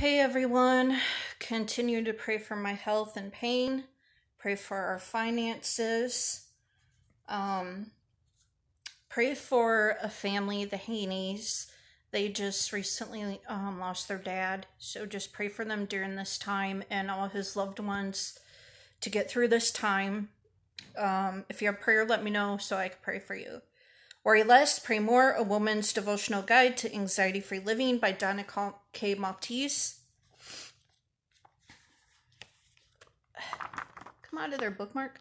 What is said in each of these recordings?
Hey everyone, continue to pray for my health and pain. Pray for our finances. Um, pray for a family, the Haneys. They just recently um, lost their dad, so just pray for them during this time and all his loved ones to get through this time. Um, if you have prayer, let me know so I can pray for you. Worry Less, Pray More, A Woman's Devotional Guide to Anxiety Free Living by Donna K. Maltese. Come out of there, bookmark.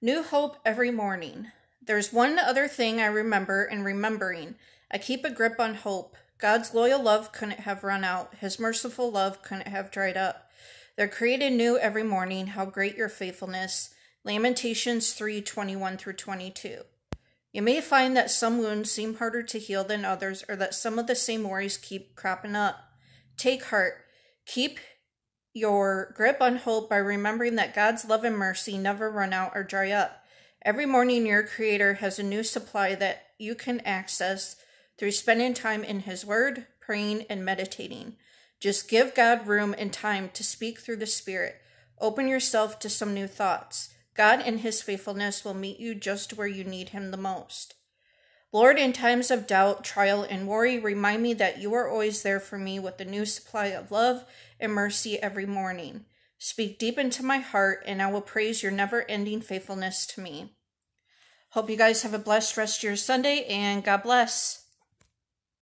New Hope Every Morning. There's one other thing I remember in remembering. I keep a grip on hope. God's loyal love couldn't have run out. His merciful love couldn't have dried up. They're created new every morning. How great your faithfulness. Lamentations 3 21 through 22. You may find that some wounds seem harder to heal than others, or that some of the same worries keep cropping up. Take heart. Keep your grip on hope by remembering that God's love and mercy never run out or dry up. Every morning, your Creator has a new supply that you can access through spending time in His Word, praying, and meditating. Just give God room and time to speak through the Spirit. Open yourself to some new thoughts. God in his faithfulness will meet you just where you need him the most. Lord, in times of doubt, trial, and worry, remind me that you are always there for me with a new supply of love and mercy every morning. Speak deep into my heart, and I will praise your never ending faithfulness to me. Hope you guys have a blessed rest of your Sunday, and God bless.